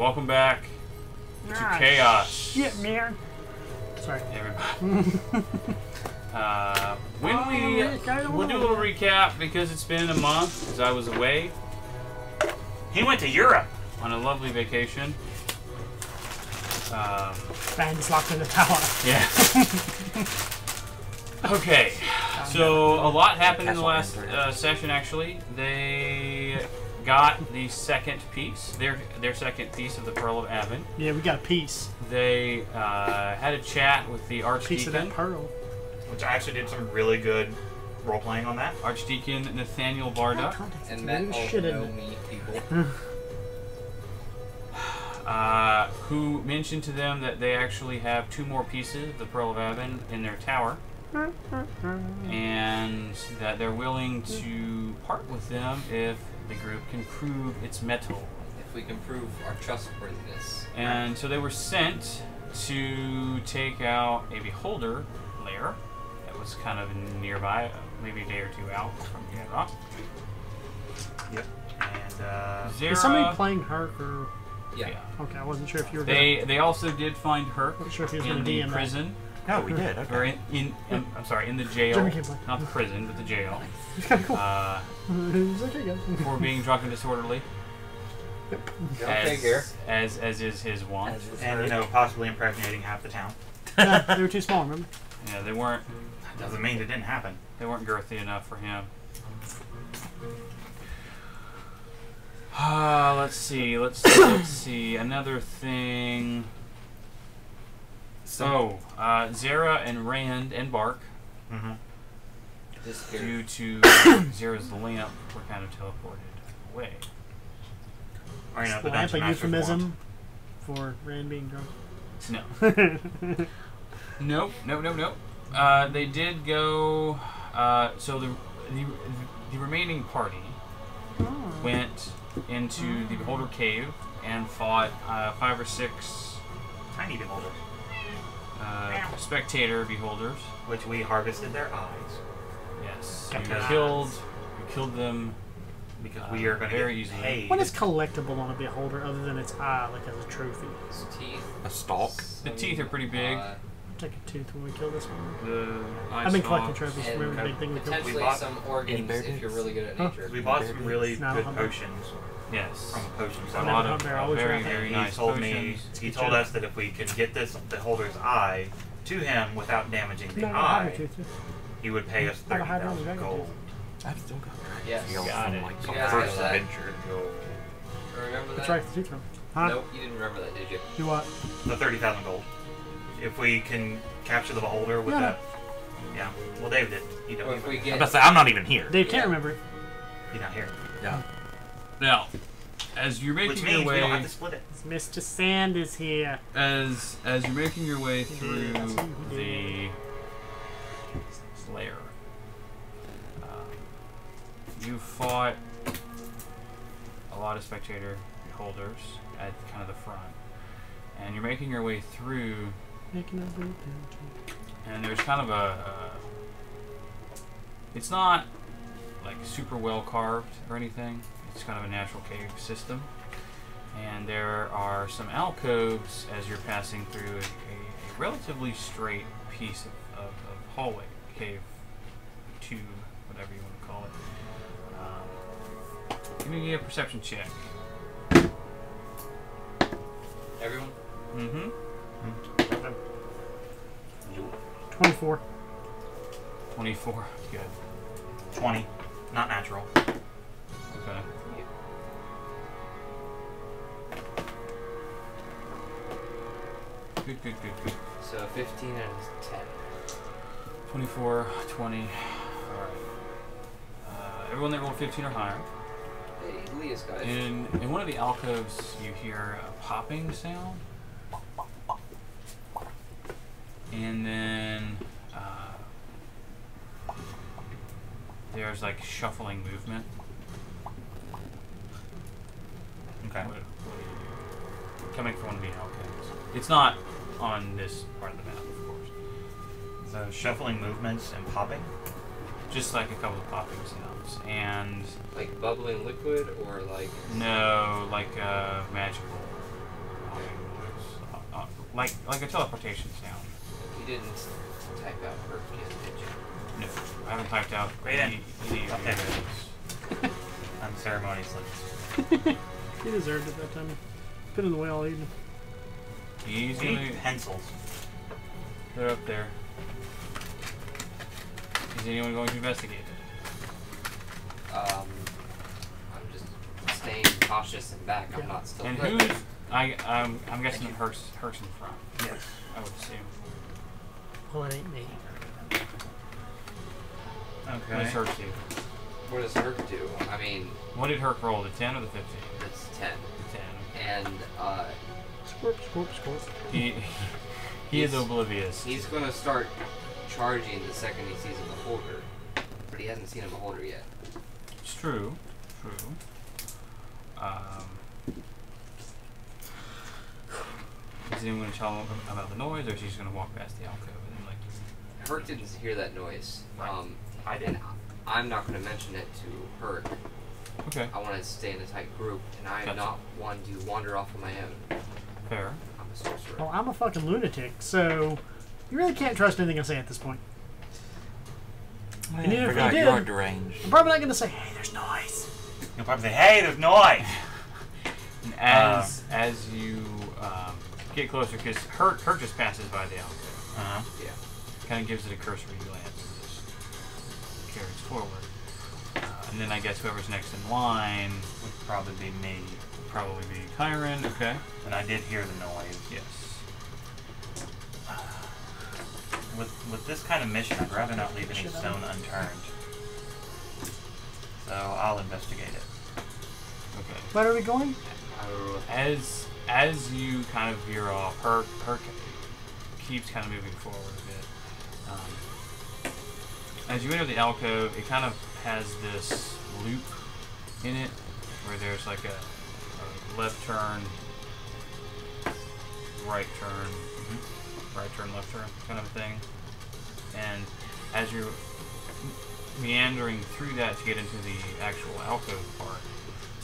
welcome back to Ah, chaos, Shit, man. Sorry. everybody. uh, when Oh, we Rick, I don't we'll do a little recap because it's been a month because I was away He went to Europe. on a lovely vacation. Um, Band locked in the tower. yeah. okay. So a lot happened in the last uh, session. Actually, they got the second piece, their their second piece of the Pearl of Avon. Yeah, we got a piece. They uh, had a chat with the archdeacon. Piece of that Archdeacon, pearl. Which I actually did some really good role playing on that. Archdeacon Nathaniel Varda, And Maybe met all shit know me people. uh, who mentioned to them that they actually have two more pieces of the Pearl of Avon in their tower, and that they're willing to part with them if the group can prove its metal. If we can prove our trustworthiness. And so they were sent to take out a beholder lair that was kind of nearby, uh, maybe a day or two out from Yadrock. Yep. And uh, Zera, Is somebody playing Herc or? Yeah. yeah. Okay, I wasn't sure if you were. They they also did find Herc sure if in the DM that. Prison, no, we did. or in, in, in I'm sorry, in the jail, Jimmy can play. not the prison, but the jail, It's kind of cool. uh, He's like, "Here you for being drunk and disorderly, Okay, as, Gare. as as is his wont. As is And you know, possibly impregnating half the town. Yeah, they were too small. Remember? Yeah, they weren't That Doesn't mean it didn't happen. They weren't girthy enough for him. Uh, let's see. Let's see. Let's see. Another thing. Oh, uh, Zara and Rand and Bark, Mm-hmm. Due to Zara's lamp, were kind of teleported away. Or you know, the Lamp, a master's euphemism for Rand being drunk. No. Nope. Nope. Nope. Nope. Uh, they did go. Uh, so the, the the remaining party Oh. went into the Beholder Cave and fought uh, five or six. Tiny beholder. Uh, spectator beholders. Which we harvested their eyes. Yes, Got you their killed. eyes. You killed them. Because Uh, we are going to very get paid. What is collectible on a beholder other than its eye, like as a trophy? His teeth. A stalk. The teeth are pretty big. Uh, Take a tooth when we kill this one. The I've been collecting trophies. trophies. And Remember the big thing we killed? potentially We bought some any organs bear if you're really good at Huh? nature. We bought some really good a hundred. potions Yes. from a potion A I seller. never lot of bear, uh, always very ran. very he nice told potions. me he told us that if we could get this beholder's eye to him without damaging the No, no, I have eye, he would pay us I thirty have a thousand dragon gold. I've still got Yes. feel Got from it. like You the first got that? adventure. Remember That's that? right, the tooth room. Huh? Nope, you didn't remember that, did you? Do what? The thirty thousand gold. If we can capture the beholder with Yeah. that, yeah. Well, Dave did. He don't. Or if we He I'm get about to say, I'm not even here. Dave can't remember it. he's not here. Yeah. Now, as you're Which making means your we don't way, have to split it. Mr. Sand is here. as as you're making your way through the lair, uh, you fought a lot of spectator beholders at kind of the front, and you're making your way through, Making a blue pen. and there's kind of a. Uh, it's not like super well carved or anything. It's kind of a natural cave system. And there are some alcoves as you're passing through a, a, a relatively straight piece of, of, of hallway, cave, tube, whatever you want to call it. Um, give me a perception check. everyone? Mm-hmm. 24. 24. Good. Twenty, not natural. Okay. Good, good, good, good. So 15 and 10. 24, 20. Alright. Uh, everyone that rolled 15 or higher. Hey, Leah's got it. In, in one of the alcoves, you hear a popping sound. And then uh, there's like shuffling movement. Okay. What- what- Coming from one of the alcoves. It's not on this part of the map, of course. So shuffling movements and popping. Just like a couple of popping sounds. And Like bubbling liquid or like. no, like uh, magical. uh, like like a teleportation sound. You didn't type out Herc yet, did you? No, I haven't typed out Right in. any, any of Okay. Unceremoniously. He deserved it that time. Been in the way all evening. He's We gonna. need pencils. They're up there. Is anyone going to investigate it? Um, I'm just staying cautious and back. I'm not still. And good. who's? I I'm I'm guessing Herc's Herc's in front. Yes. I would assume. Well, it ain't me. What Okay. does Herc do? What does Herc do? I mean, What did Herc roll? The ten or the fifteen? it's ten, The ten. and uh, Scorp, scorp, scorp. He he is He's- oblivious. he's gonna start charging the second he sees a beholder, but he hasn't seen a beholder yet. It's true. True. Um, is anyone going to tell him about the noise, or is he just going to walk past the alcove and then, like, Herc didn't hear that noise. Right. Um, I did. And I- I'm not gonna mention it to Herc. okay, I want to stay in a tight group, and I am Gotcha. not one to wander off on my own. fair. I'm a sorcerer. Well, I'm a fucking lunatic, so you really can't trust anything I say at this point. I And even if forgot we you did- are deranged. I'm probably not gonna say, "Hey, there's noise." You'll probably say, "Hey, there's noise." And as as you um, get closer, because Herc, Herc just passes by the alcove, Uh-huh. Yeah. kind of gives it a cursory glance and just carries forward. Uh, and then I guess whoever's next in line Would probably be me. would probably be Kairon. Okay. And I did hear the noise. Yes. With with this kind of mission, I'd rather not leave any stone unturned. So I'll investigate it. Okay. Where are we going? Uh, As as you kind of veer off, her Herc keeps kind of moving forward a bit. Um, as you enter the alcove, it kind of has this loop in it where there's like a, a left turn, right turn, right turn, left turn kind of a thing. And as you're meandering through that to get into the actual alcove part,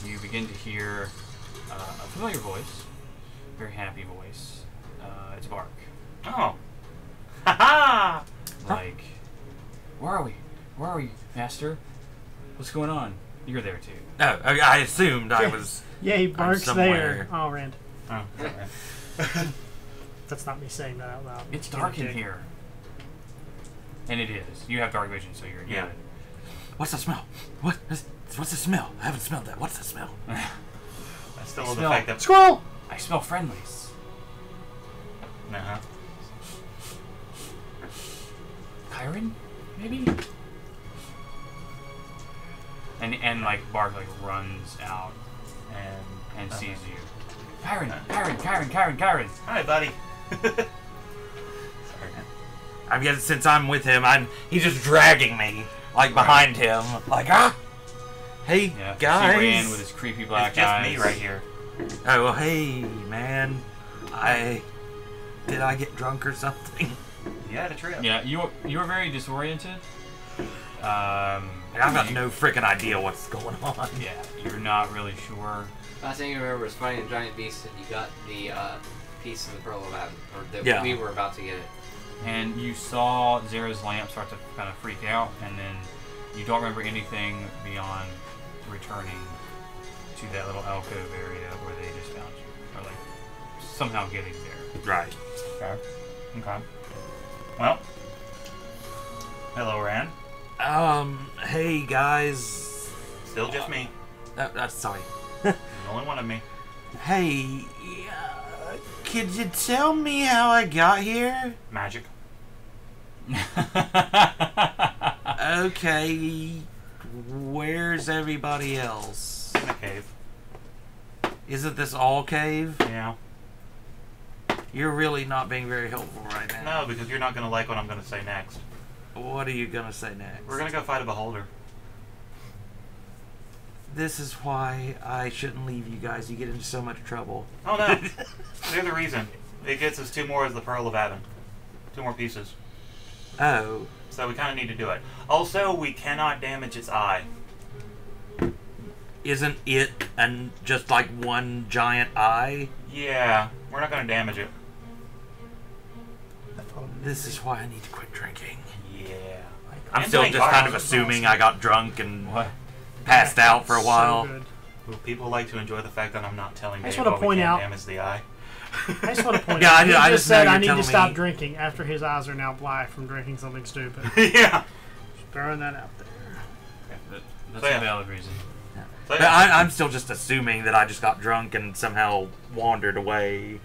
you begin to hear uh, a familiar voice, very happy voice. Uh, it's Bark. Oh. Ha ha! Like, where are we? Where are we, Master? What's going on? You're there too. No, I, I assumed I was. Yeah, he barks there. somewhere. Oh, Rand. Oh. That's not me saying that out loud. It's dark in here. And it is. You have dark vision, so you're Yeah. What's the smell? What? is- What's the smell? I haven't smelled that. What's the smell? I still love the fact that. Squirrel. I smell friendlies. Uh-huh. Kairon, maybe. And and like Bark like runs out And and uh-huh. sees you. Kairon, Kairon, Kairon, Kairon, Kairon. Hi, buddy. Sorry. I guess since I'm with him, I'm. He's just dragging me like behind him, like ah. Hey Yeah. guys. See Rand with his creepy black it's just eyes. me right here. Oh well, hey man. I did I get drunk or something? You had a trip. Yeah, you you were very disoriented. Um, And I've got you- no freaking idea what's going on. Yeah, you're not really sure. last thing you remember is fighting a giant beast, and you got the uh, piece of the Pearl of Adam, or that Yeah. we were about to get it. And you saw Zera's lamp start to kind of freak out, and then you don't remember anything beyond returning to that little alcove area where they just found you, or like somehow getting there. Right. Okay. Okay. Well. Hello, Rand. Um. Hey guys. Still just me. Uh, uh, sorry. There's only one of me. Hey. Uh, could you tell me how I got here? Magic. Okay. Where's everybody else? In a cave. Isn't this all cave? Yeah. You're really not being very helpful right now. No, because you're not gonna like what I'm gonna say next. What are you gonna say next? We're gonna go fight a beholder. This is why I shouldn't leave you guys. You get into so much trouble. Oh no. They're the reason. It gets us two more as the Pearl of Avon. Two more pieces. Oh. So we kind of need to do it. Also, we cannot damage its eye. Isn't it and just like one giant eye? Yeah, we're not gonna damage it. This is why I need to quit drinking. Yeah. I'm still playing just kind of assuming I got drunk and What? passed out for a So while. good. Well, People like to enjoy the fact that I'm not telling I just Dave wanna what point out- damage the eye. I just want to point Yeah, I out. He ju- I just just said I need to stop me- drinking after his eyes are now black from drinking something stupid. yeah. Just throwing that out there. That, that's So, yeah. a valid reason. So, But. I, I'm still just assuming that I just got drunk and somehow wandered away.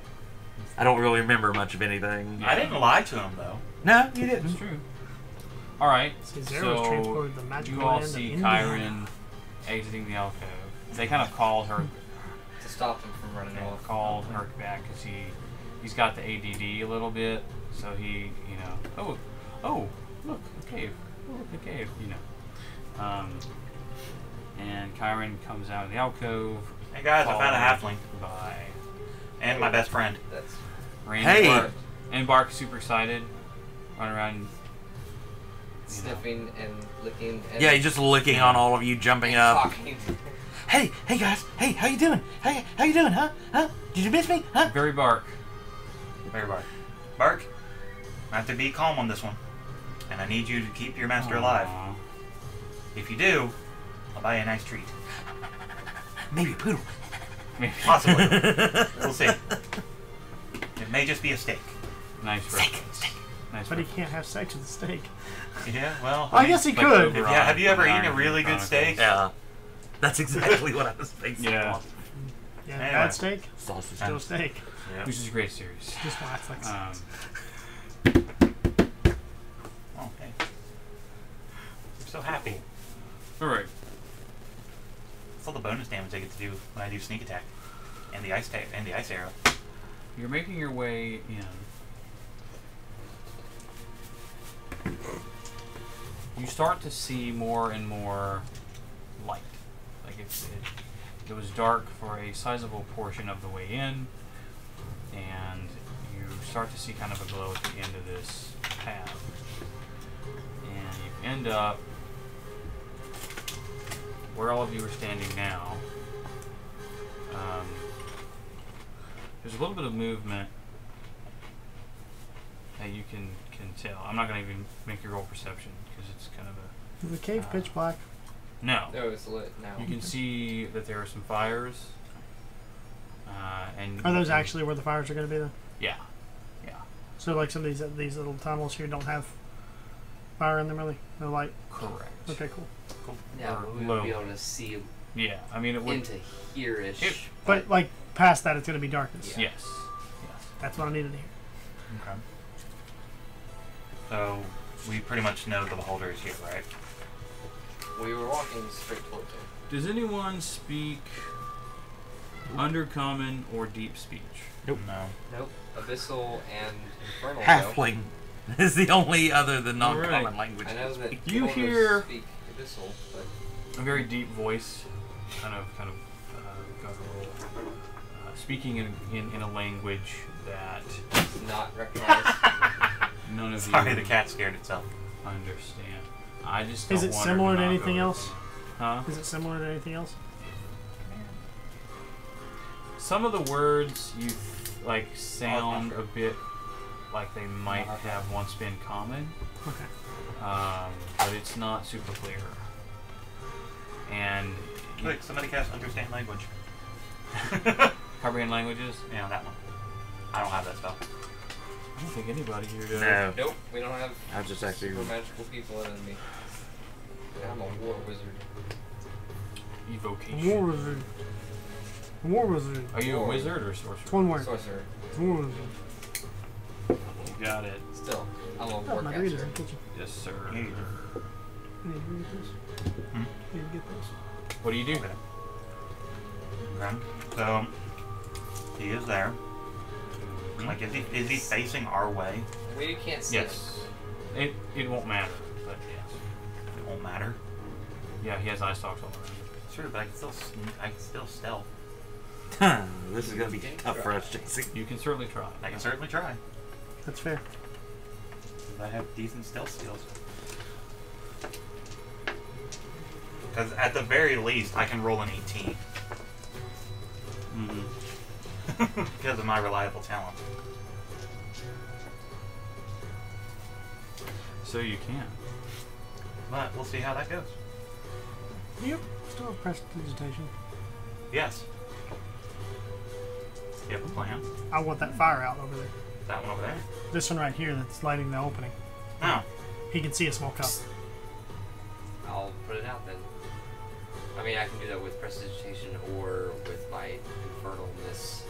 I don't really remember much of anything. I didn't lie to him though. No, you didn't. true. All right. See, Zero was So transported the magical you all land of see Kairon exiting the alcove. They kind of call her, To stop him from running yeah, off. call her back because he he's got the ADD a little bit. So he, you know, oh, oh, look, a cave. Oh, look, a cave. You know. Um, and Kairon comes out of the alcove. Hey guys, I found a followed halfling By and my best friend. That's Randy Hey! Bark. And Bark super excited, running around. you know. sniffing and licking and Yeah, he's just licking on all of you, jumping up. talking. Hey, hey guys, hey, how you doing? Hey, how you doing, huh? Huh? Did you miss me? Huh? Very Bark. Very Bark. Bark, I have to be calm on this one. And I need you to keep your master alive. If you do, I'll buy you a nice treat. Maybe a poodle. Maybe. Possibly. we'll see. It may just be a steak. Nice Steak, reference. steak. Nice But he can't have sex with a steak. Yeah, well. I guess he Like could. over Yeah, have you ever eaten a really good steak? Yeah, that's exactly what I was thinking. Yeah. Yeah, Anyway. bad steak, Sausage. still steak. Yeah. Which is a great series. Just wax like Um, Oh, hey. I'm so happy. all right. It's all the bonus damage I get to do when I do sneak attack. And the ice ta- and the ice arrow. You're making your way in. You start to see more and more light. Like it's, it, it was dark for a sizable portion of the way in, and you start to see kind of a glow at the end of this path. And you end up where all of you are standing now. Um, there's a little bit of movement that you can can tell. I'm not going to even make your roll perception because it's kind of a Is the cave pitch black? no. No, it's lit now. You can see that there are some fires. Uh, and Are those actually where the fires are going to be then? Yeah, yeah, So like some of these these little tunnels here don't have fire in them really? No light? correct. Okay, cool. yeah, or we low. would be able to see Yeah, I mean it would. into here-ish. It- But like past that, it's going to be darkness. Yeah. yes, yes. That's what I needed to hear. Okay. So we pretty much know the beholder is here, right? we were walking straight towards him. Does anyone speak undercommon or deep speech? Nope. No. Nope. Abyssal and Infernal. though. Halfling is the only other than non-common right. language. I know that You hear- speak Abyssal, but A very deep voice, kind of, kind of uh, guttural, uh, speaking in, in in a language that it's not recognized. none of Sorry, you the cat scared itself. understand. I just Is don't it similar to anything else? Huh? Is it similar to anything else? Some of the words you like sound a bit like they might have once been common, Okay. um, but it's not super clear. And you- somebody cast understand language. comprehend languages. yeah, that one. I don't have that spell. I don't think anybody here does. No, nope, we don't have I just actually. super magical people in me. I'm a war wizard. Evocation. War wizard. War wizard. Are you a wizard or sorcerer? One word. Sorcerer. War wizard. You got it. Still, I'm a Oh, my reader's warcaster. in the kitchen. Yes, sir. Yeah, you do. I need to read this. Hmm? I need to get this. What do you do? Okay. Okay. So he is there. Like, is he is he facing our way? We can't see him. Yes. It it won't matter, but yes. It won't matter. Yeah, he has eye stalks all around. Sure, but I can still sn- I can still stealth. this is gonna be tough for us, Jesse. You can certainly try. I can certainly try. That's fair. 'cause I have decent stealth skills. Because at the very least, I can roll an 18 Mm-hmm. because of my reliable talent. So you can. But we'll see how that goes. You still have prestidigitation. Yes. You have a plan? I want that fire out over there. That one over there? This one right here that's lighting the opening. Oh. He can see a small cup. I'll put it out then. I mean, I can do that with prestidigitation or with my infernalness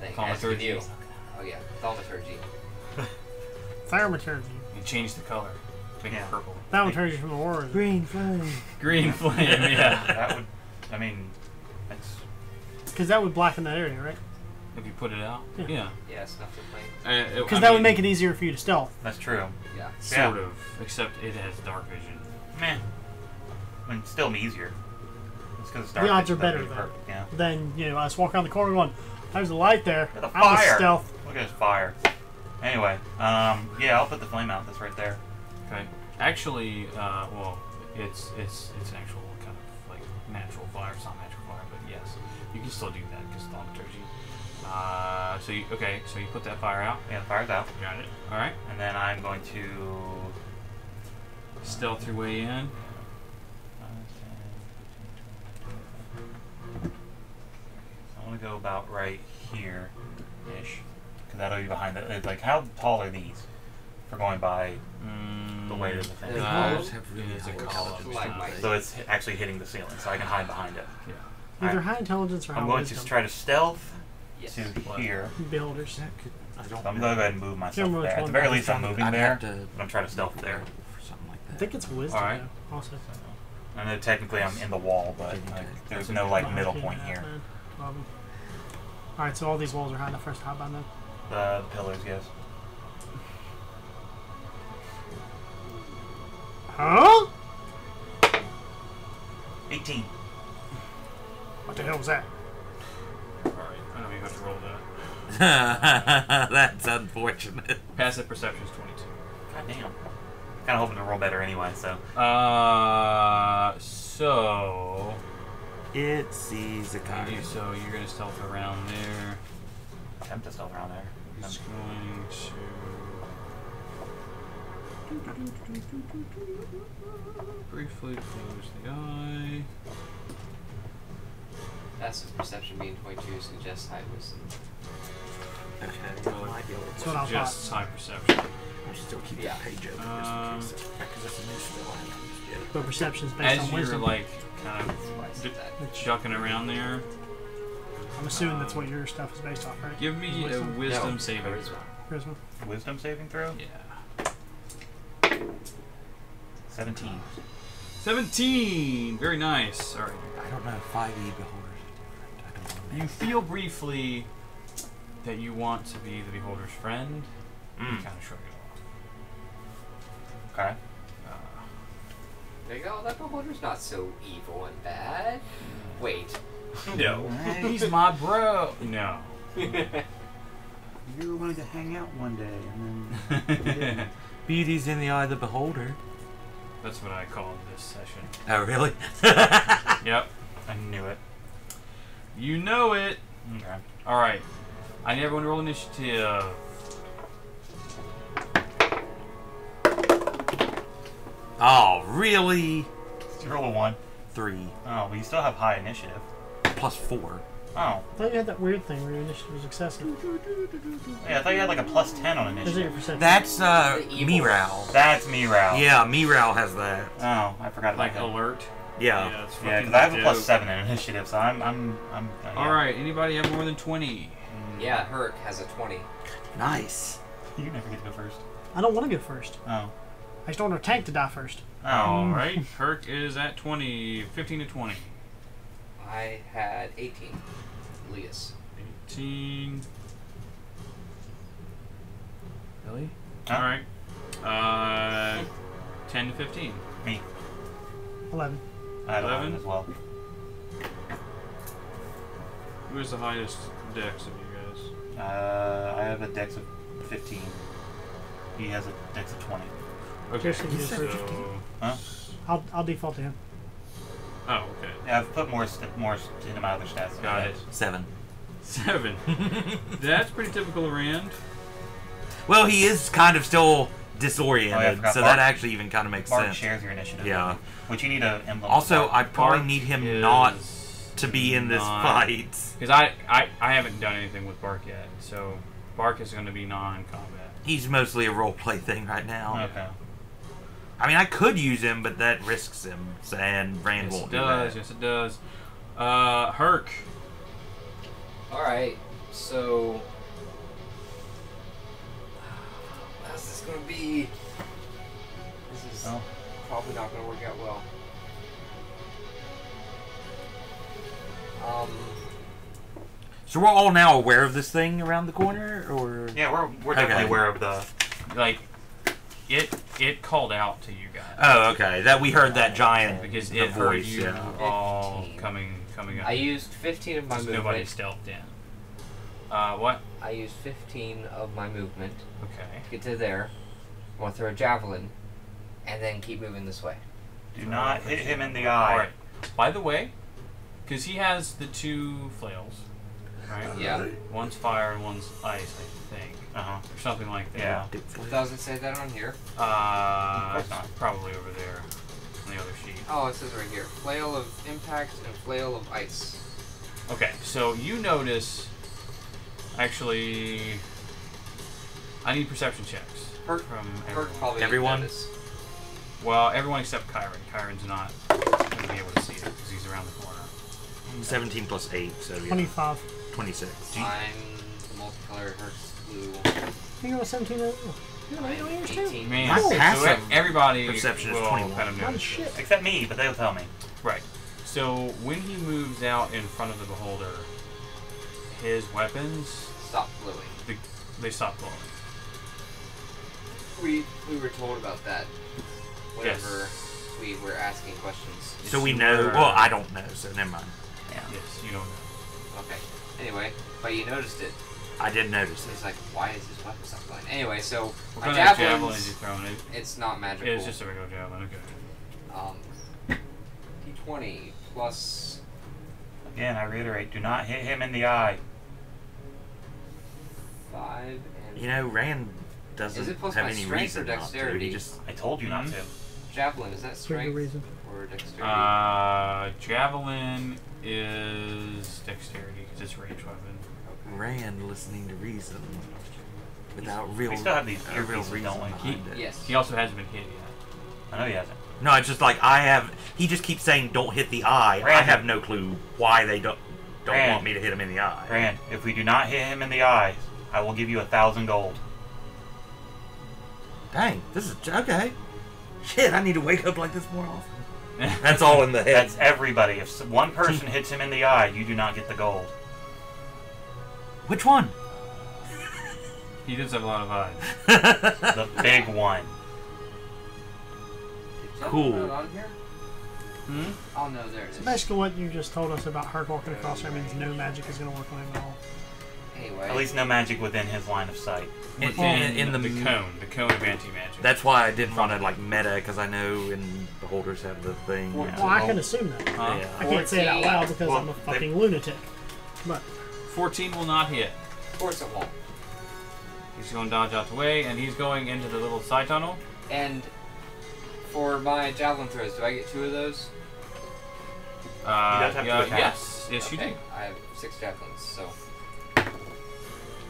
thing. Thaumaturgy. you. Oh yeah, thaumaturgy. Thaumaturgy. You change the color. Make Yeah. it purple. Thaumaturgy from the wars. Green flame. Green flame, yeah. That would. I mean, that's. Because that would blacken that area, right? If you put it out. Yeah. Yeah. Yeah, snuff the flame. Because Because that would make it easier for you to stealth. That's true. Yeah. Sort Yeah. of. Except it has dark vision. Man, I mean, still easier. It's because The odds are better, though. Yeah. Then, you know, us walk around the corner going, there's a light there. There's a I was fire. stealth. Look at this fire. Anyway, um, yeah, I'll put the flame out. That's right there. Okay. Actually, uh, well, it's it's it's an actual kind of like natural fire. It's not magical fire, but yes, you can still do that because thaumaturgy. Uh, so you okay? So you put that fire out. Yeah, the fire's out. Got it. All right. And then I'm going to. Stealth your way in. I want to go about right here ish. Because that'll be behind the. Like, how tall are these? For going by. Mm, The weight of the thing. uh, have really it is a high column. intelligence, so- it's actually hitting the ceiling, so I can hide behind it. Yeah. Either Alright. high intelligence or I'm going wisdom. to try to stealth Yes. to What? here. Beholders. That could, I don't So I'm going to go ahead and move myself Remember there. At the very least, I'm I'd moving have there. to- But I'm trying to stealth there. For something like I think it's wisdom, Alright. though, also. I know technically I'm in the wall, but like, there's no like middle point here. Alright, so all these walls are high enough for us to hide behind them. The, the uh, pillars, yes. Huh? 18. What the hell was that? All right. I know you have to roll that. That's unfortunate. Passive perception is twenty-two. God damn. Kind of hoping to roll better anyway, so. Uh, so It sees a card. you, so you're gonna stealth around there. Attempt to stealth around there. He's going to. Briefly close the eye. Passive perception being 22 suggests high wisdom. Okay, that might be a little That's what I Just high perception. I'll still keep Yeah. that page open Um, just in case. Because that's a new skill I haven't used yet. But perception's based As on you're wisdom. like kind of That's why I said that. chucking around there, I'm assuming that's um, what your stuff is based off, right? give me a Wisdom? wisdom No, saving charisma. throw. Charisma. Wisdom saving throw? Yeah. 17. 17! Very nice. Alright. I don't know. 5e beholders You feel briefly that you want to be the beholder's friend. You Mm. kind of shrug it Okay. off. Uh, There you go. That beholder's not so evil and bad. Wait. no. He's my bro. No. You were wanting to hang out one day, and then Beauty's in the eye of the beholder. That's what I call this session. Oh, really? Yep. I knew it. You know it. Okay. Alright. I need everyone to roll initiative. oh, really? Did you roll a 1? Three Oh, but you still have high initiative. plus four. Oh. I thought you had that weird thing where your initiative was excessive. Yeah, I thought you had like a plus 10 on Is it initiative. That's uh, The. Miral. That's me, Rao. Yeah, Miral has that. Oh, I forgot about Like that. alert. Yeah. it's Yeah, fucking because I have a 7 in initiative, so I'm. I'm, I'm uh, yeah. Alright, anybody have more than 20? Mm, Yeah, Herc has a 20. Nice. You never get to go first. I don't want to go first. Oh. I just don't want our tank to die first. Oh. Alright, Herc is at 20. 15 to 20. I had 18. Elias. 18. Really? Huh? Alright. Uh, 10 to 15. Me. 11. I had 11 11? as well. Who is the highest dex of you guys? Uh, I have a dex of 15. He has a dex of 20. Okay, Jason, you so... said Huh? I'll, I'll default to him. Oh, okay. Yeah, I've put more st- more st- into my other stats. Got it. Seven. Seven. That's pretty typical of Rand. Well, he is kind of still disoriented. forgot so Bart- that actually even kind of makes Bart sense. shares your initiative. Yeah. Which you need a emblem. Also. I probably Bark need him not to be in this not- fight. Because I, I, I haven't done anything with Bark yet, so Bark is going to be non-combat. He's mostly a role play thing right now. Okay. I mean, I could use him, but that risks him, and Rand Yes, won't it do does. that. Yes, it does. Uh, Herc. Alright, so. How's this gonna be? This is Oh. probably not gonna work out well. Um, So we're all now aware of this thing around the corner, or Yeah, we're, we're definitely Okay. aware of the. Like, it it called out to you guys oh, okay, that we heard that giant because the it heard you yeah. all 15. coming coming up. I used 15 of my Because movement. nobody stealthed in. Uh, what? I use 15 of my movement Okay. to get to there. I want to throw a javelin, and then keep moving this way. Do not hit him in the eye. All right. By the way, because he has the two flails, right? Yeah. One's fire and one's ice, I think, Uh huh. or something like that. Yeah. It doesn't say that on here. Uh, it's not. probably over there on the other sheet. Oh, it says right here. Flail of impact and flail of ice. Okay, so you notice. Actually, I need perception checks Herc, from Herc everyone. probably didn't Everyone? notice. Well, everyone except Kairon. Kairon's not going to be able to see it because he's around the corner. 17 plus 8, so yeah, 25. 26. I'm multicolored Herc's blue. You got a 17. Oh, you got eight on yours too? 18. Man, My so passive everybody perception is will 21. kind of Not notice shit. this. Except me, but they'll tell me. Right. So when he moves out in front of the beholder, his weapons Stop glowing. the, they stop glowing. We we were told about that. Whenever Yes. we were asking questions. So we know. were- Well, I don't know, so never mind. Yeah. Yes, you don't know. Okay. Anyway, but you noticed it. I did notice So this. he's like, why is his weapon stop glowing? Anyway, so What my kind of javelin is he throwing? It, It's not magical. it's just a regular javelin. Okay. um, D20 plus Again, I reiterate: do not hit him in the eye. Five and You know, Rand doesn't Is it plus have my any strength or reason not to. dexterity? He just I told you not to. javelin. Is that For strength reason. or dexterity? Uh, javelin is dexterity because it's a ranged weapon. okay. Rand listening to reason without real. We still have these a real earpieces, reason don't we? behind it. Yes. He also hasn't been hit yet. I know he hasn't. No, it's just like I have. He just keeps saying, "Don't hit the eye." I have no clue why they don't don't Rand. want me to hit him in the eye. Rand, if we do not hit him in the eyes, I will give you a thousand gold. Dang, this is okay. Shit, I need to wake up like this more often. That's all in the head. That's everybody. If one person hits him in the eye, you do not get the gold. Which one? He does have a lot of eyes. The big one. Is that Cool. not on here? Hmm? Oh no, there it is. So basically, what you just told us about Herc walking across there means no magic is going to work on him at all. Anyway, At least no magic within his line of sight. In- Within in- in the the cone, the cone of anti magic. That's why I didn't want to like meta because I know in beholders have the thing. Well, you. Well, I can assume that. Huh? Yeah. I can't say it out loud because Well, I'm a they- fucking lunatic. But 14 will not hit. of course it won't. He's going to dodge out the way, and he's going into the little side tunnel. And for my javelin throws, do I get two of those? Uh, does have to yeah, yes, yes, okay. you do. I have six javelins, so do.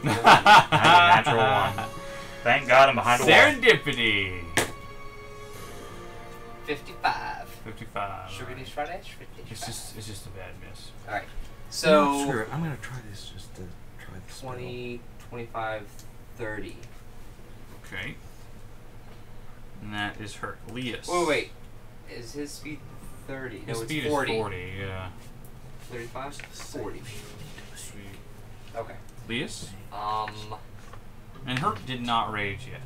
I have a natural one. Thank God I'm behind a wall. Serendipity. 55. 55. Sugar Friday, Sugar It's just, it's just a bad miss. Alright. No, So, screw it. I'm gonna try this just to try the spell. 25, 30. Okay. And that is Hercules. Wait, wait. Is his speed 30? His no, speed it's 40. is 40, yeah. 35? 40. Sweet. Okay. Leas? Um, And Herc did not rage yet.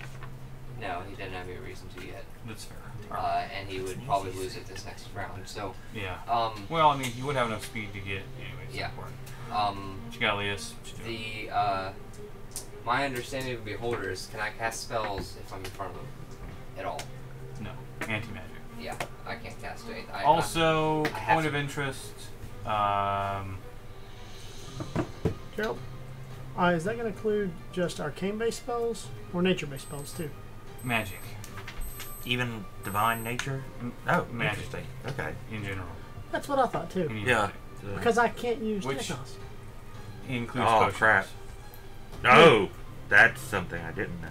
no, he didn't have any reason to yet. That's fair. Uh, and he would probably lose it this next round. So, yeah. um, Well, I mean, he would have enough speed to get anyways. Yeah. Important. um, What you got, Leas? What you doing? the, uh, my understanding of beholders, can I cast spells if I'm in front of them at all? No. Anti-magic. Yeah, I can't cast it. I, Also, I have point to- of interest. Um, Gerald, uh, is that going to include just arcane based spells or nature based spells too? magic Even divine nature? Oh, Magic. Okay. in general. That's what I thought too. Yeah. Because I can't use Which- Technos. It includes Oh, potions. crap. No, that's something I didn't know.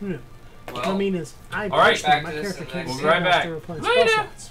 Yeah. Well, what I mean is, I All right, personally, back my to this character can't We'll be right back. to replenish Later. spell slots.